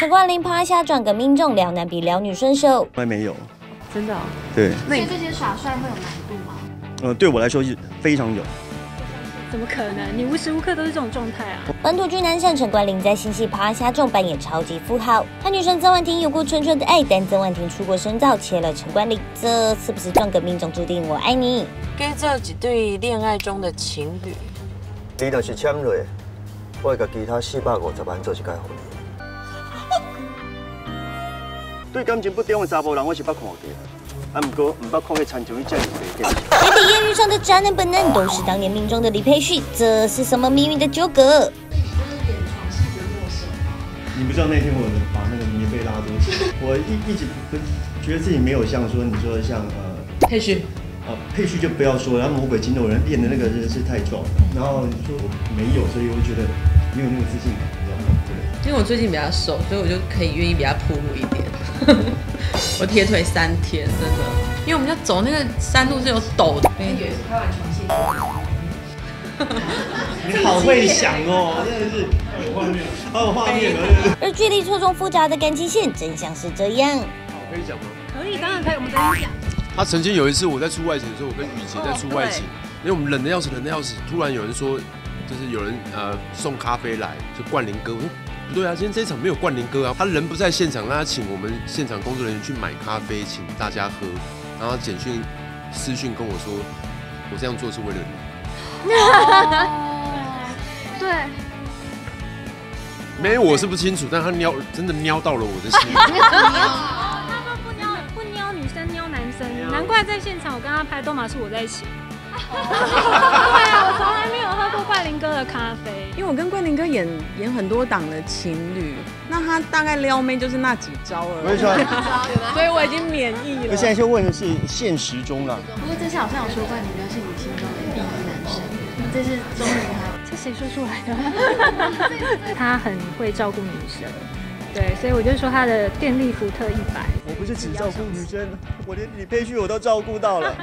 陈冠霖趴下转个命中撩男比撩女顺手，从来没有。真的哦？对，所以这些耍帅会有难度吗？呃，对我来说是非常有。怎么可能？你无时无刻都是这种状态啊！本土剧男神陈冠霖在新戏《趴下》中扮演超级富豪，和女神曾婉婷有过纯纯的爱，但曾婉婷出国深造，切了陈冠霖，这是不是转个命中注定我爱你？跟这几对恋爱中的情侣，你若是签落，我会甲其他四百五十万做一解婚。对感情不忠的查甫人，我是捌看过的，啊，不过唔捌看过参像伊这样的电视。连比艳遇上的渣男本能都是当年命中的李佩旭，这是什么命运的纠葛？你不知道那天我把那个棉被拉多紧，我一一直不觉得自己没有像说你说的像呃佩旭，呃佩旭就不要说，然后魔鬼筋斗人练的那个真的是太壮了，然后你说我没有，所以我觉得没有那个自信感，你知道吗？对。因为我最近比较瘦，所以我就可以愿意比较铺路一点。我铁腿三天，真的，因为我们要走那个山路是有陡的。以为是开完床戏。你好会想哦，真的是好有画面，好有画面哦。而剧里错综复杂的感情线，真相是这样。可以讲吗？可以，当然可以，我们等你讲。他曾经有一次我在出外景的时候，我跟雨杰在出外景，因为我们冷的要死，冷的要死。突然有人说，就是有人呃送咖啡来，就冠霖哥。我说不对啊，今天这一场没有冠霖哥啊，他人不在现场，让他请我们现场工作人员去买咖啡，请大家喝。然后简讯私讯跟我说，我这样做是为了你。对，没有我是不清楚，但他撩真的撩到了我的心。他都不撩不撩女生，撩男生，难怪在现场我跟他拍都马是我在一起。对啊，我从来没有喝过冠霖哥的咖啡。因为我跟冠霖哥演演很多档的情侣，那他大概撩妹就是那几招而已，没错，所以我已经免疫了。我现在就问的是现实中了。不过这次好像有说冠霖哥是你心中的第一男神，这是终于还这谁说出来的？他很会照顾女生，对，所以我就说他的电力福特一百。我不是只照顾女生，我连李佩旭我都照顾到了。